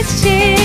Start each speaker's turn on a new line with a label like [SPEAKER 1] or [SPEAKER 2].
[SPEAKER 1] 一起。